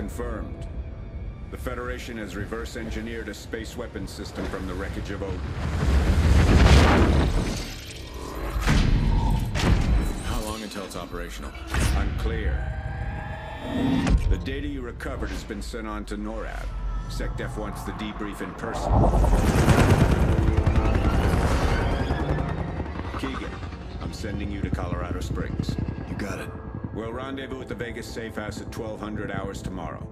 confirmed. The Federation has reverse engineered a space weapon system from the wreckage of Odin. How long until it's operational? Unclear. The data you recovered has been sent on to NORAD. SecDef wants the debrief in person. Keegan, I'm sending you to Colorado Springs. You got it. We'll rendezvous at the Vegas safe house at 1200 hours tomorrow.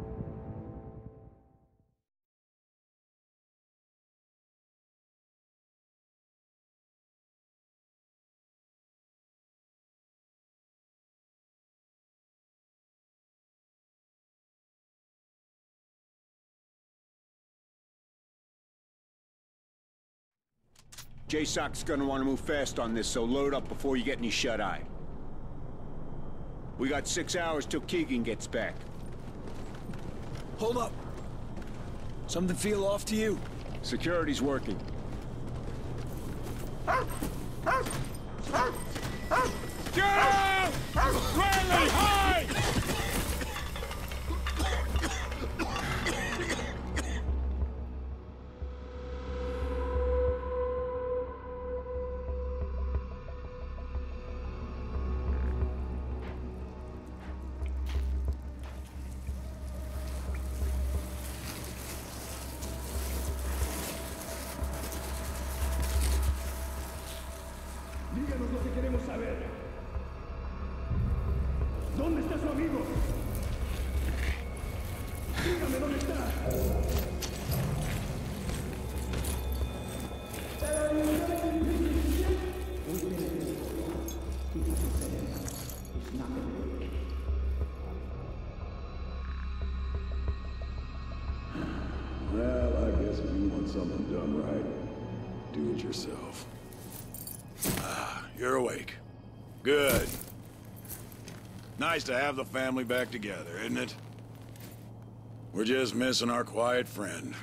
JSOC's gonna want to move fast on this, so load up before you get any shut-eye. We got six hours till Keegan gets back. Hold up. Something feel off to you? Security's working. Get out! Riley, hide! Well, I guess if you want something done right, do it yourself. Ah, You're awake. Good. Nice to have the family back together, isn't it? We're just missing our quiet friend.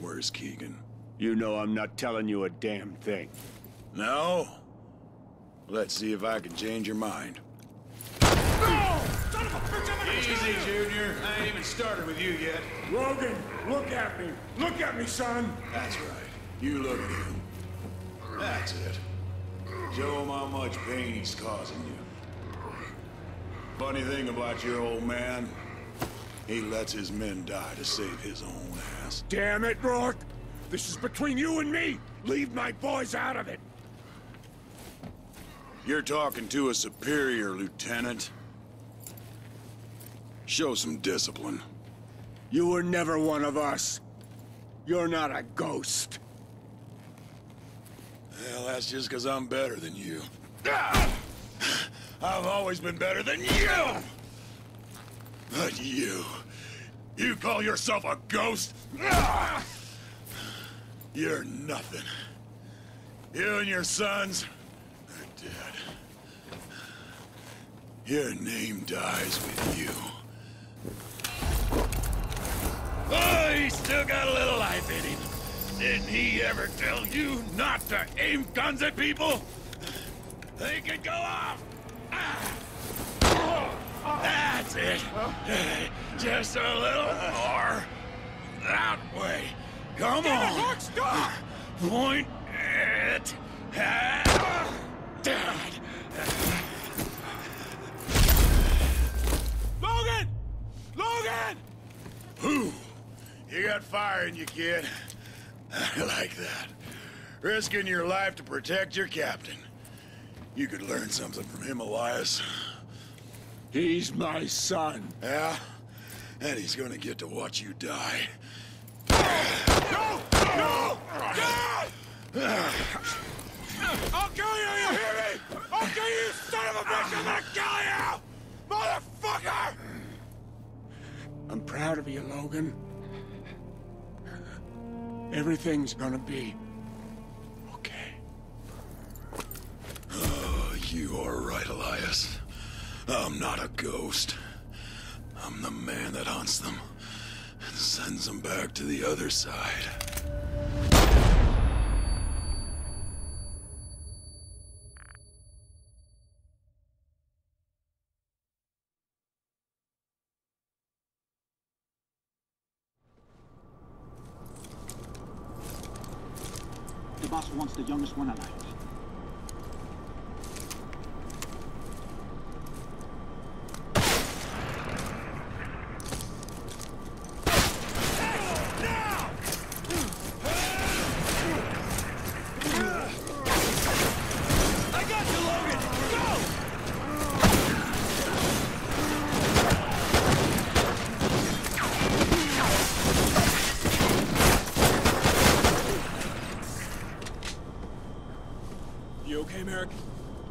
Where's Keegan? You know I'm not telling you a damn thing. No? Let's see if I can change your mind. Easy, Junior. I ain't even started with you yet. Logan, look at me. Look at me, son. That's right. You look at him. That's it. Show him how much pain he's causing you. Funny thing about your old man, he lets his men die to save his own ass. Damn it, Rorke. This is between you and me. Leave my boys out of it. You're talking to a superior, Lieutenant. Show some discipline. You were never one of us. You're not a ghost. Well, that's just because I'm better than you. I've always been better than you! But you... You call yourself a ghost? You're nothing. You and your sons are dead. Your name dies with you. Oh, he's still got a little life in him. Didn't he ever tell you not to aim guns at people? They can go off! Ah. That's it. Just a little more. That way. Come on. stop! Point it at Dad. Logan! Logan! Who? You got fire in you, kid. I like that. Risking your life to protect your captain. You could learn something from him, Elias. He's my son. Yeah? And he's gonna get to watch you die. No! No! God! I'll kill you, you hear me? I'll kill you, you son of a bitch! I'm gonna kill you! Motherfucker! I'm proud of you, Logan. Everything's gonna be okay. Oh, you are right, Elias. I'm not a ghost. I'm the man that hunts them and sends them back to the other side. Wants the youngest one alive.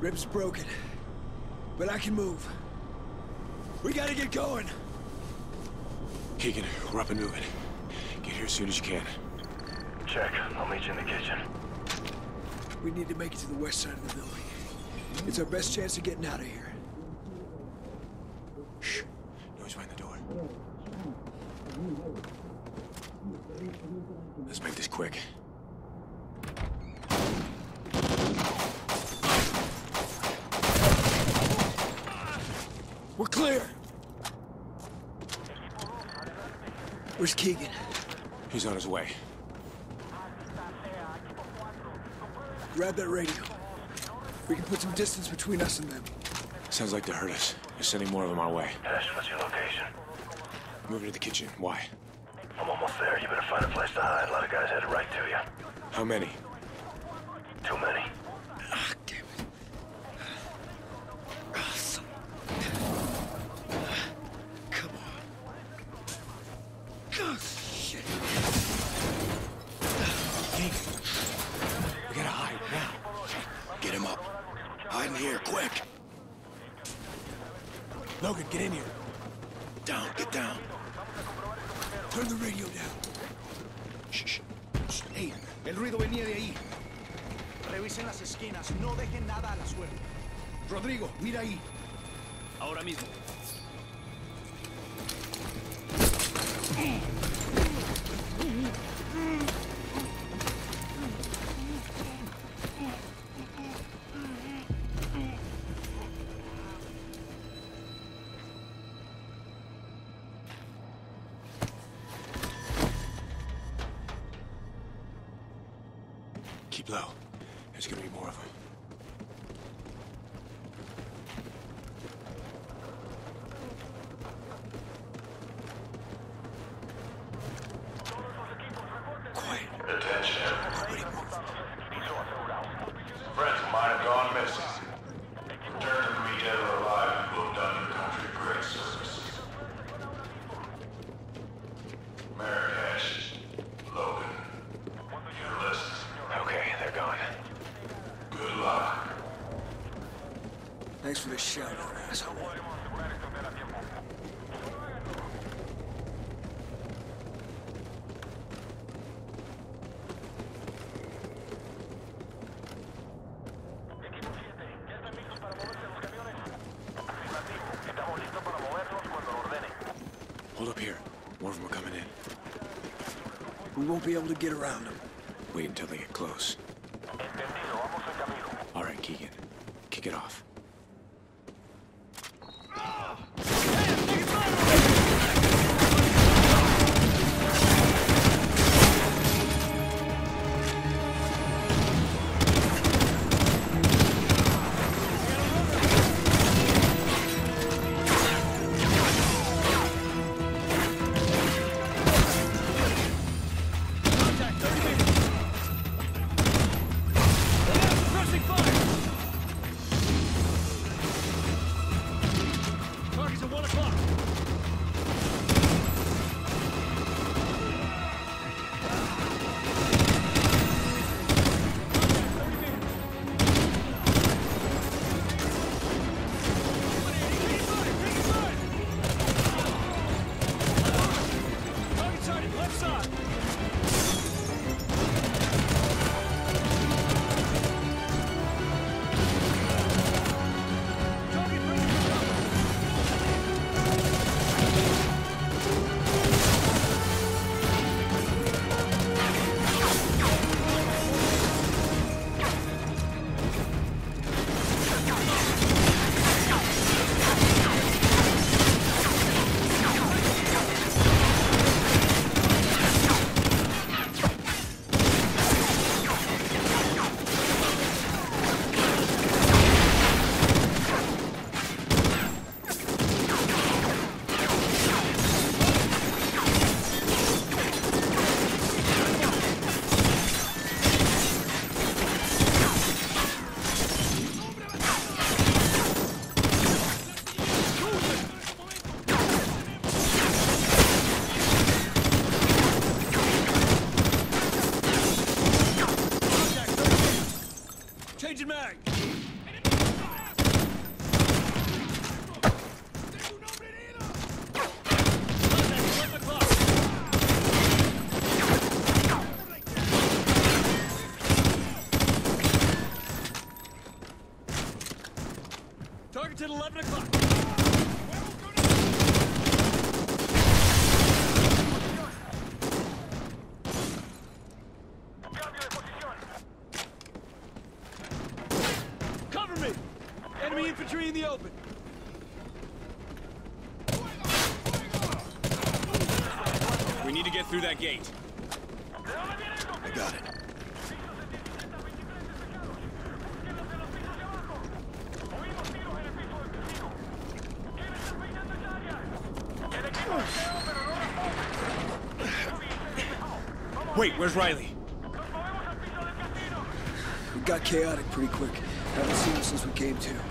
Ribs broken. But I can move. We gotta get going. Keegan, we're up and moving. Get here as soon as you can. Check. I'll meet you in the kitchen. We need to make it to the west side of the building. It's our best chance of getting out of here. Shh. Noise behind the door. Let's make this quick. We're clear. Where's Keegan? He's on his way. Grab that radio. We can put some distance between us and them. Sounds like they heard us. They're sending more of them our way. Hesh, what's your location? Moving to the kitchen. Why? I'm almost there. You better find a place to hide. A lot of guys headed right to you. How many? Too many. Rodrigo, mira ahí. Ahora mismo. Keep low. Won't be able to get around them. Wait until they get close. Ready, Mac! Enemy infantry in the open. We need to get through that gate. I got it. Wait, where's Riley? We got chaotic pretty quick. Haven't seen him since we came to.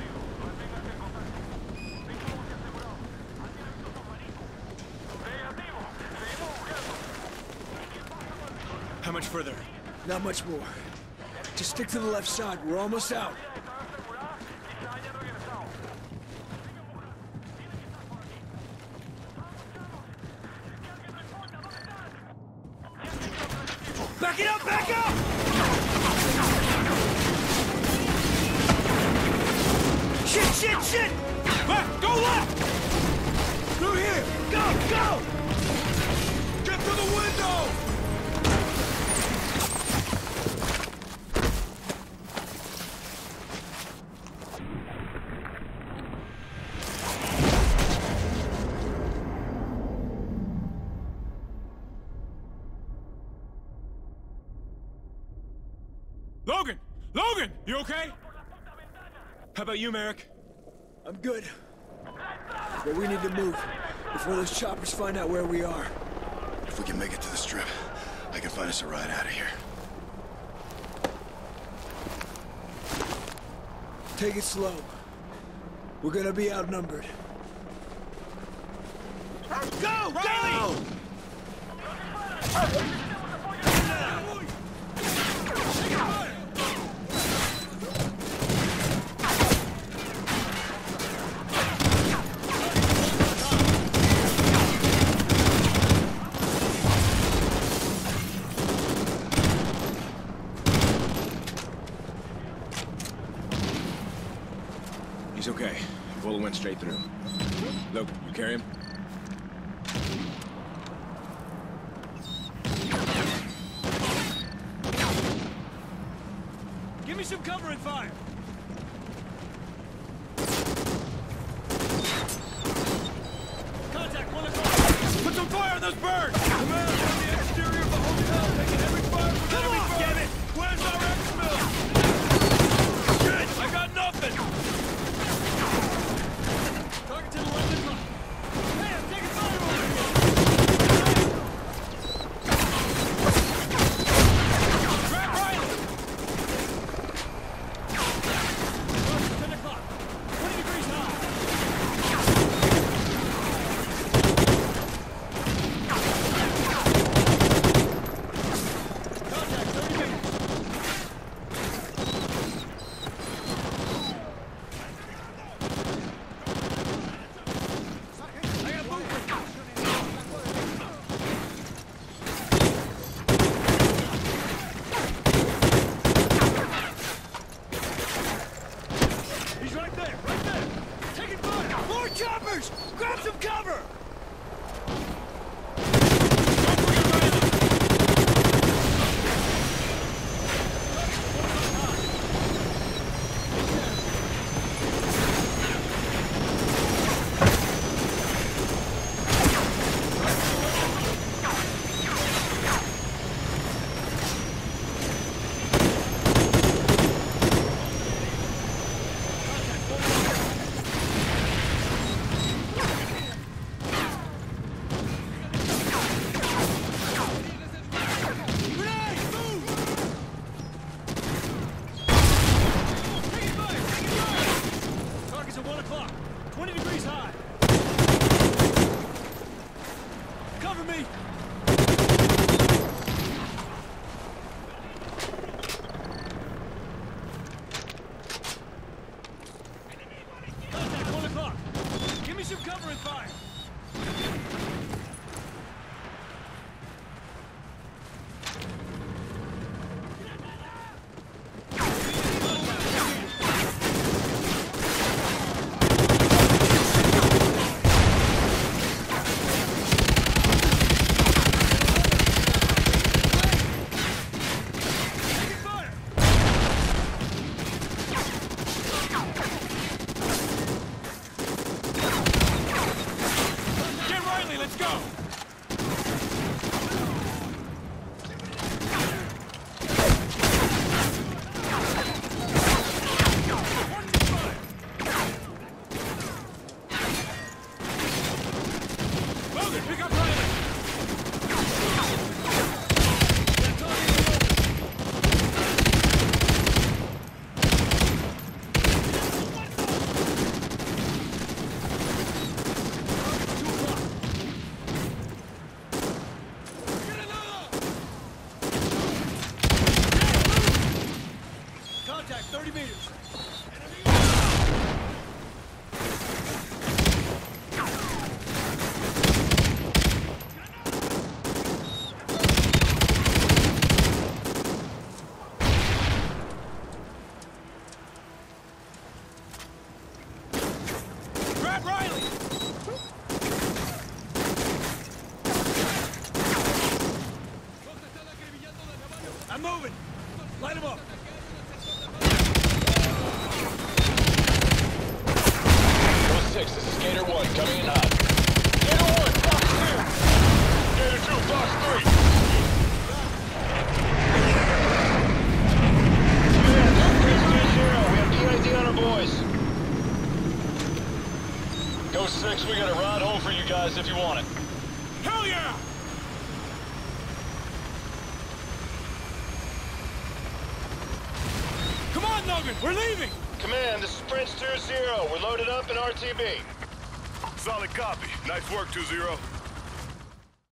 Much further? Not much more. Just stick to the left side. We're almost out. Okay? How about you, Merrick? I'm good. But we need to move before those choppers find out where we are. If we can make it to the strip, I can find us a ride out of here. Take it slow. We're gonna be outnumbered. Go! Riley! He's okay. The bullet went straight through. Look, you carry him? Give me some cover and fire! Contact, one o'clock! Put some fire on those birds! 30 meters. Grab Riley! I'm moving. Light him up. Go 6, this is Gator 1, coming in hot. Gator 1, Fox 2! Gator 2, Fox 3! We have PID on our boys. Go 6, we got a ride home for you guys if you want it. Hell yeah! Come on, Logan, we're leaving! Command, this is Prince 2-0. We're loaded up in RTB. Solid copy. Nice work, 2-0.